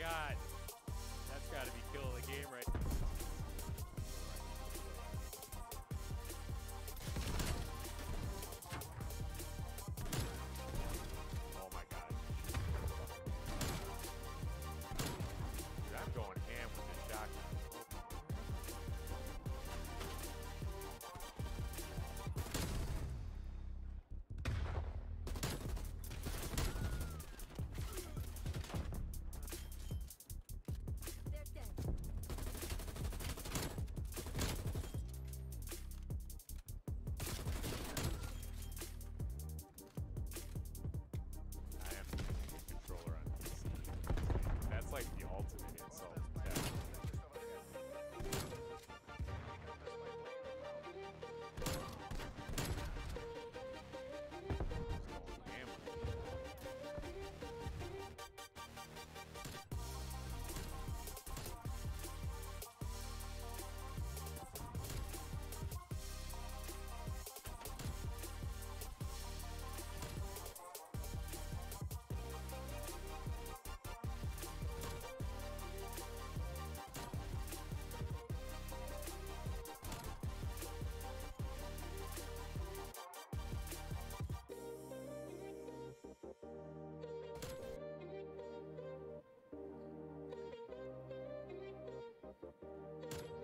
God.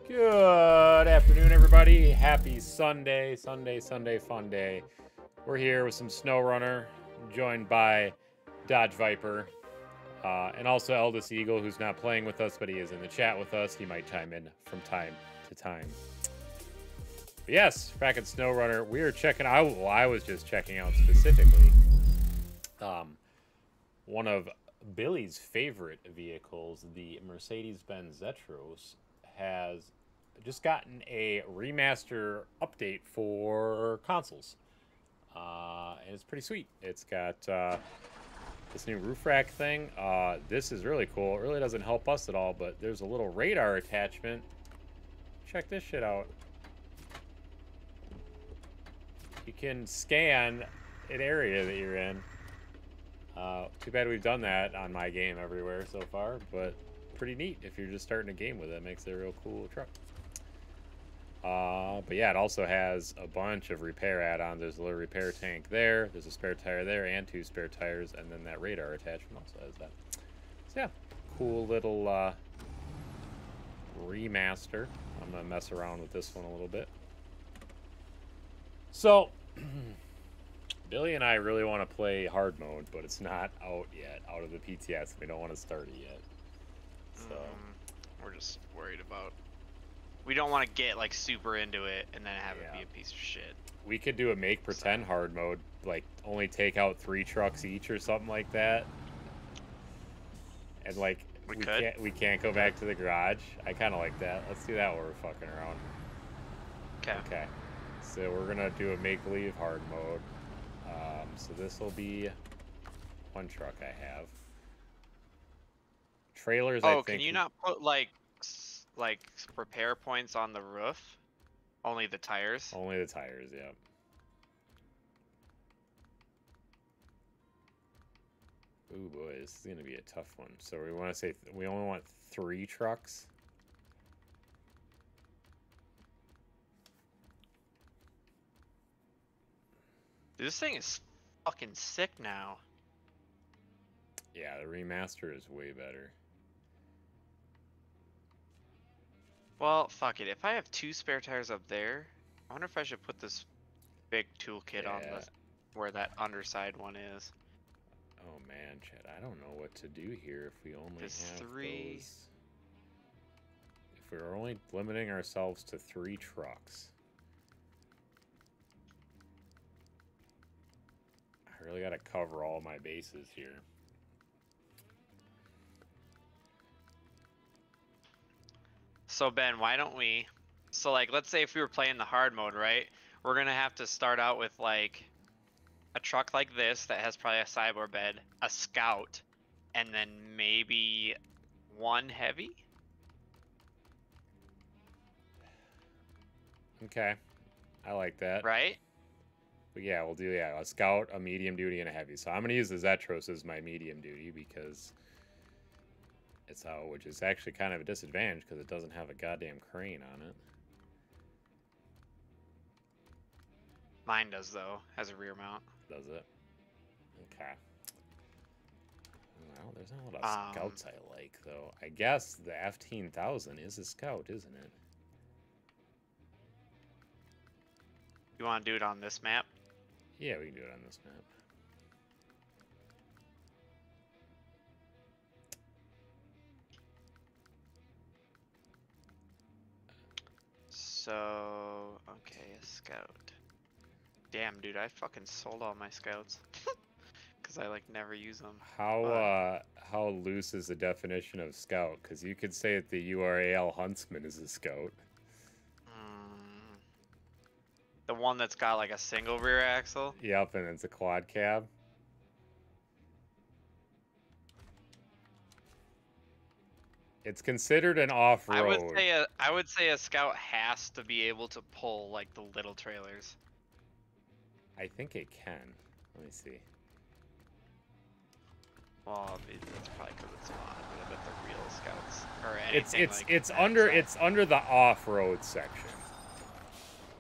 Good afternoon, everybody. Happy Sunday, Sunday, Sunday, fun day. We're here with some Snow Runner, joined by Dodge Viper, uh, and also Eldest Eagle, who's not playing with us, but he is in the chat with us. He might chime in from time to time. But yes, back at Snow Runner, we are checking out. Well, I was just checking out specifically um, one of Billy's favorite vehicles, the Mercedes-Benz Zetros, has just gotten a remaster update for consoles. Uh, and it's pretty sweet. It's got uh, this new roof rack thing. Uh, this is really cool. It really doesn't help us at all, but there's a little radar attachment. Check this shit out. You can scan an area that you're in. Uh, too bad we've done that on my game everywhere so far, but pretty neat if you're just starting a game with it. Makes it a real cool truck. Uh, but yeah, it also has a bunch of repair add-ons. There's a little repair tank there. There's a spare tire there and two spare tires, and then that radar attachment also has that. So yeah, cool little uh, remaster. I'm gonna mess around with this one a little bit. So, Billy and I really want to play hard mode, but it's not out yet, out of the PTS. We don't want to start it yet. So, Mm, we're just worried about. We don't want to get like super into it and then have it be a piece of shit. we could do a make pretend hard mode, like only take out three trucks each or something like that. And like We we, can't we can't go back to the garage. I kind of like that. Let's do that while we're fucking around. Okay. Okay. So we're gonna do a make believe hard mode. Um, so this will be one truck I have. Trailers. I Oh, think can you not put like like repair points on the roof? Only the tires. Only the tires. Yeah. Ooh boy, this is gonna be a tough one. So we want to say th- we only want three trucks. Dude, this thing is fucking sick now. Yeah, the remaster is way better. Well, fuck it. If I have two spare tires up there, I wonder if I should put this big toolkit on the where that underside one is. Oh man, Chad, I don't know what to do here if we only There's have three. those. If we're only limiting ourselves to three trucks. I really got to cover all my bases here. So Ben, why don't we? So like, let's say if we were playing the hard mode, right? We're gonna have to start out with like a truck like this that has probably a cyborg bed, a scout, and then maybe one heavy. Okay. I like that. Right? But yeah, we'll do yeah, a scout, a medium duty, and a heavy. So I'm gonna use the Zetros as my medium duty because It's out, which is actually kind of a disadvantage because it doesn't have a goddamn crane on it. Mine does though, has a rear mount. Does it? Okay. Well, there's not a lot of Um, scouts I like, though. I guess the F-10000 is a scout, isn't it? You want to do it on this map? Yeah, we can do it on this map. So, okay, a scout. Damn, dude, I fucking sold all my scouts. Cause I like never use them. How But- uh, how loose is the definition of scout? Because you could say that the URAL huntsman is a scout. Mm. The one that's got like a single rear axle. Yep, and it's a quad cab. It's considered an off-road. I would say a I would say a scout has to be able to pull like the little trailers. I think it can. Let me see. Well, it, that's probably because it's mod, but I bet the real scouts or It's anything it's like it's under it's under the off-road section.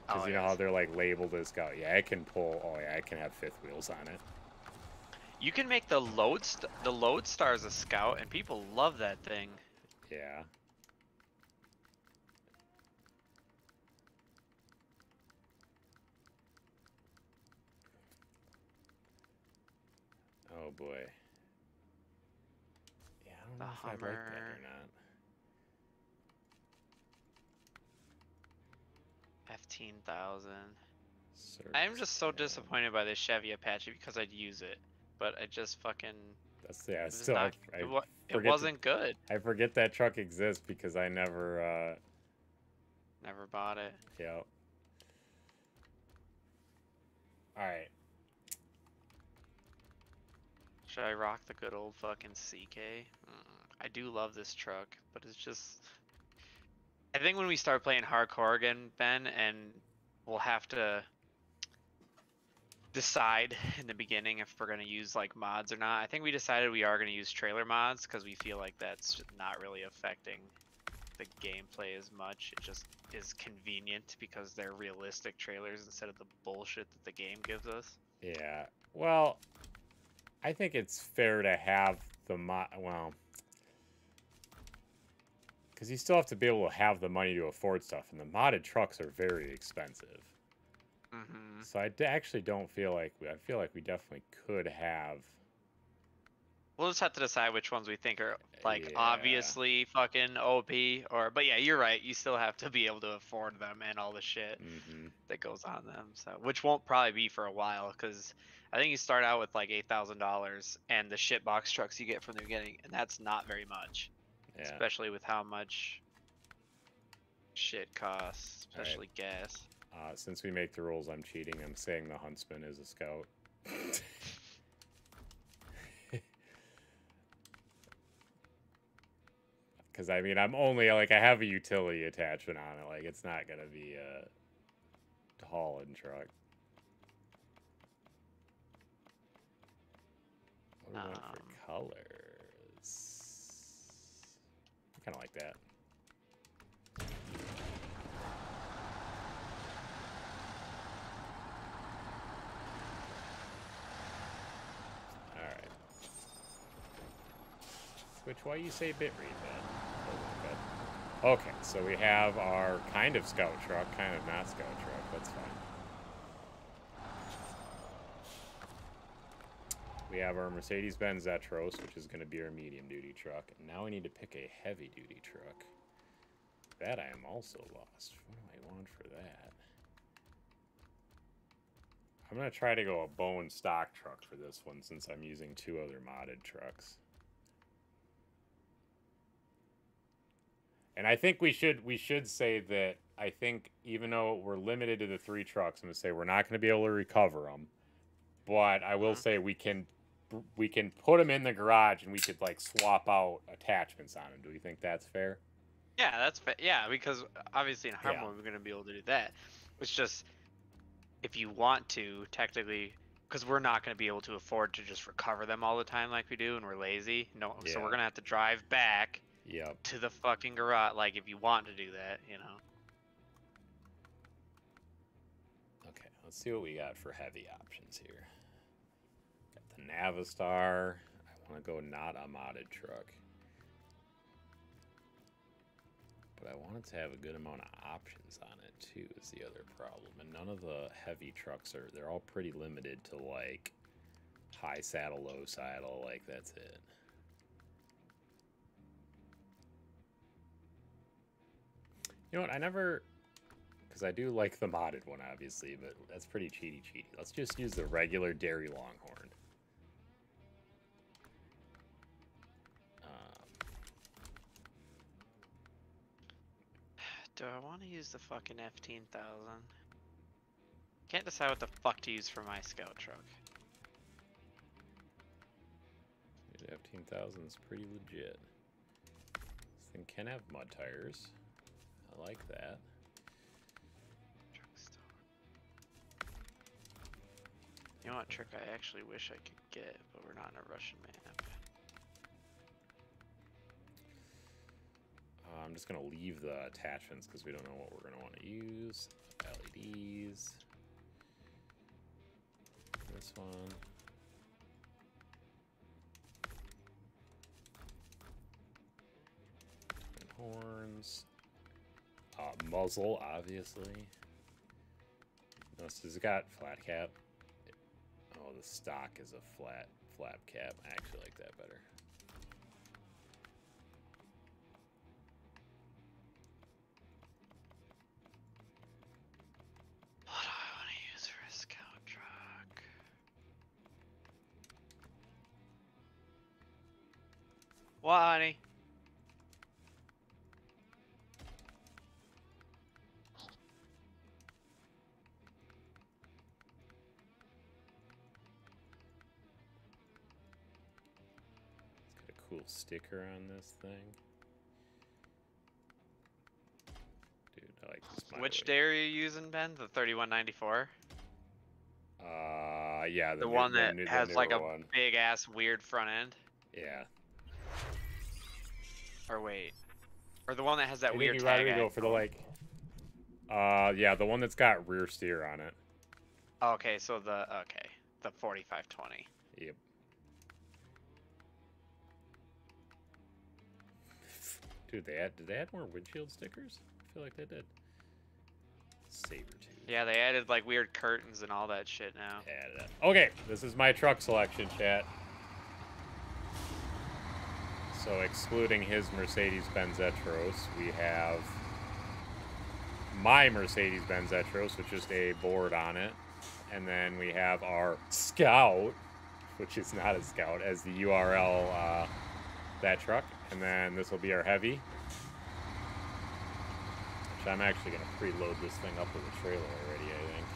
Because Oh, you know how they're like labeled as scout. Yeah, I can pull. Oh yeah, I can have fifth wheels on it. You can make the load st- the Loadstar's a scout, and people love that thing. Yeah. Oh boy. Yeah, I don't The know if I like that or not. Fifteen thousand. I'm just so disappointed by this Chevy Apache because I'd use it, but I just fucking That's yeah. it was Still, not, I, it, I it forget wasn't good. I forget that truck exists because I never. uh Never bought it. Yeah. All right. Should I rock the good old fucking CK? Mm, I do love this truck, but it's just. I think when we start playing hardcore again, Ben, and we'll have to decide in the beginning if we're gonna use like mods or not. I think we decided we are gonna use trailer mods because we feel like that's not really affecting the gameplay as much. It just is convenient because they're realistic trailers instead of the bullshit that the game gives us. Yeah. Well, I think it's fair to have the mod. Well, because you still have to be able to have the money to afford stuff, and the modded trucks are very expensive. Mm-hmm. So I actually don't feel like we, I feel like we definitely could have. We'll just have to decide which ones we think are like Yeah. obviously fucking OP or but yeah, you're right. You still have to be able to afford them and all the shit hmm that goes on them. So which won't probably be for a while because I think you start out with like eight thousand dollars and the shit box trucks you get from the beginning, and that's not very much, Yeah. especially with how much shit costs, especially gas. Uh, since we make the rules, I'm cheating. I'm saying the huntsman is a scout. Because I mean, I'm only like I have a utility attachment on it. Like it's not gonna be a hauling truck. What do we want Um, for colors? Kind of like that. Which why you say bit read then? Okay, so we have our kind of scout truck, kind of not scout truck. That's fine. We have our Mercedes-Benz Zetros, which is going to be our medium-duty truck. And now we need to pick a heavy-duty truck. That I am also lost. What do I want for that? I'm going to try to go a bone stock truck for this one since I'm using two other modded trucks. And I think we should we should say that I think even though we're limited to the three trucks, I'm gonna say we're not gonna be able to recover them. But I will Mhm. say we can we can put them in the garage and we could like swap out attachments on them. Do we think that's fair? Yeah, that's fa- yeah because obviously in hard Yeah. we're gonna be able to do that. It's just if you want to technically because we're not going to be able to afford to just recover them all the time like we do, and we're lazy. No, so we're gonna have to drive back Yep. to the fucking garage. Like if you want to do that, you know. Okay, let's see what we got for heavy options here. Got the Navistar. I want to go not a modded truck. But I want it to have a good amount of options on it too is the other problem. And none of the heavy trucks are they're all pretty limited to like high saddle, low saddle, like that's it. You know what? I never because I do like the modded one, obviously, but that's pretty cheaty cheaty. Let's just use the regular Derry Longhorn. Um, Do I want to use the fucking F-10,000? Can't decide what the fuck to use for my scout truck. the F15000 is pretty legit. This thing can have mud tires. I like that. You know what trick I actually wish I could get, but we're not in a Russian map. Uh, I'm just gonna leave the attachments because we don't know what we're gonna want to use. LEDs. This one. Horns. Uh, muzzle, obviously. This has got flat cap. Oh, the stock is a flat flap cap. I actually like that better. It's got a cool sticker on this thing. Dude, I like this. Which Way. day are you using, Ben? The 3194? Uh, yeah, the, The new- one the that new- the has like a one. big ass weird front end? Yeah. Or wait. Or the one that has that I weird tag go for the like. Uh, yeah, the one that's got rear steer on it. Okay, so the okay, the 4520. Yep. Dude, they add did they add more windshield stickers? I feel like they did. Yeah, they added like weird curtains and all that shit now. Okay, this is my truck selection, chat. So excluding his Mercedes-Benz Zetros, we have my Mercedes-Benz Zetros with just a board on it. And then we have our Scout, which is not a Scout, as the URAL, uh, that truck. And then this will be our Heavy. Which I'm actually going to preload this thing up with a trailer already, I think.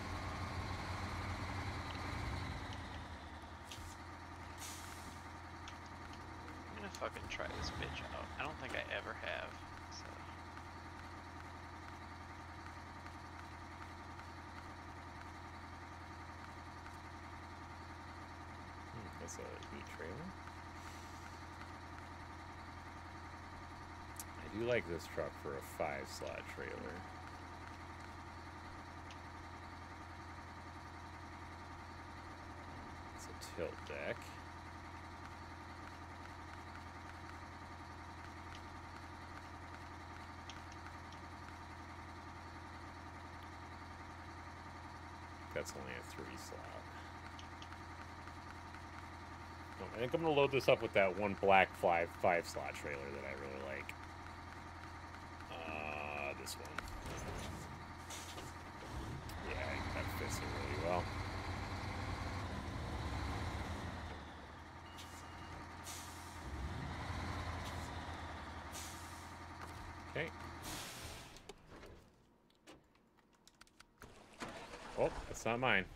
I'm gonna fucking try this bitch out. I don't think I ever have. So. Hmm, that's a neat trailer. Do like this truck for a five slot trailer. It's a tilt deck. That's only a three slot. Oh, I think I'm gonna load this up with that one black five five slot trailer that I really like. Uh, this one. Yeah, I think that fits it really well. Okay. Oh, that's not mine.